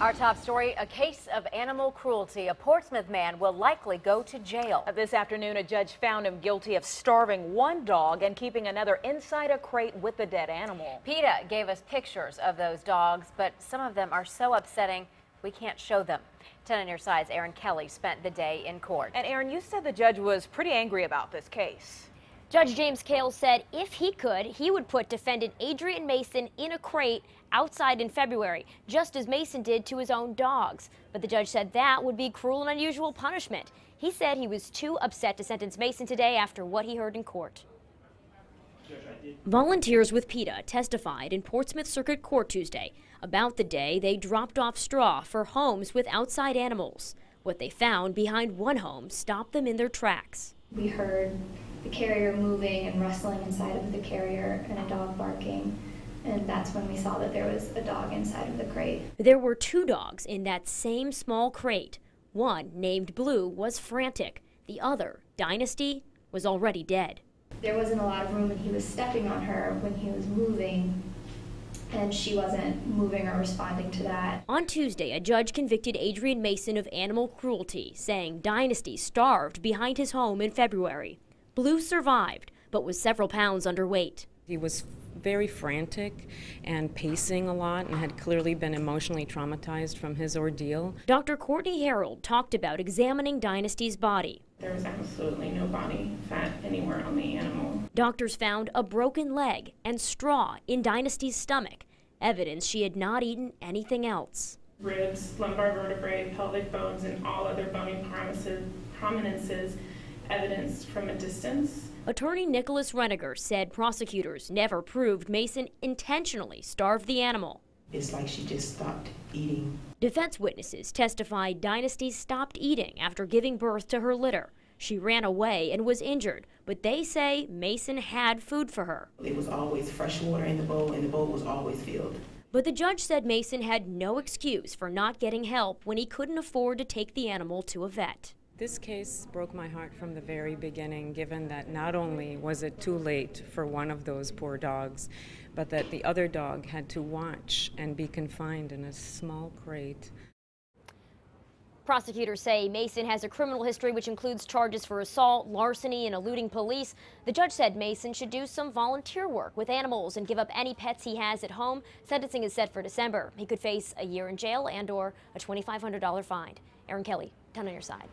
Our top story, a case of animal cruelty. A Portsmouth man will likely go to jail. Uh, this afternoon, a judge found him guilty of starving one dog and keeping another inside a crate with the dead animal. PETA gave us pictures of those dogs, but some of them are so upsetting we can't show them. 10 on your side's Erin Kelly spent the day in court. And Erin, you said the judge was pretty angry about this case. Judge James Kale said if he could, he would put defendant Adrian Mason in a crate outside in February, just as Mason did to his own dogs. But the judge said that would be cruel and unusual punishment. He said he was too upset to sentence Mason today after what he heard in court. Volunteers with PETA testified in Portsmouth Circuit Court Tuesday about the day they dropped off straw for homes with outside animals. What they found behind one home stopped them in their tracks. We heard the carrier moving and rustling inside of the carrier and a dog barking. And that's when we saw that there was a dog inside of the crate. There were two dogs in that same small crate. One, named Blue, was frantic. The other, Dynasty, was already dead. There wasn't a lot of room and he was stepping on her when he was moving and she wasn't moving or responding to that. On Tuesday, a judge convicted Adrian Mason of animal cruelty, saying Dynasty starved behind his home in February. Blue survived, but was several pounds underweight. He was very frantic and pacing a lot and had clearly been emotionally traumatized from his ordeal. Dr. Courtney Harold talked about examining Dynasty's body. There was absolutely no body fat anywhere on the animal. Doctors found a broken leg and straw in Dynasty's stomach, evidence she had not eaten anything else. Ribs, lumbar vertebrae, pelvic bones, and all other bony prominences evidence from a distance. Attorney Nicholas Reniger said prosecutors never proved Mason intentionally starved the animal. It's like she just stopped eating. Defense witnesses testified Dynasty stopped eating after giving birth to her litter. She ran away and was injured, but they say Mason had food for her. It was always fresh water in the bowl, and the bowl was always filled. But the judge said Mason had no excuse for not getting help when he couldn't afford to take the animal to a vet. This case broke my heart from the very beginning, given that not only was it too late for one of those poor dogs, but that the other dog had to watch and be confined in a small crate. Prosecutors say Mason has a criminal history which includes charges for assault, larceny, and eluding police. The judge said Mason should do some volunteer work with animals and give up any pets he has at home. Sentencing is set for December. He could face a year in jail and or a $2,500 fine. Erin Kelly, 10 on your side.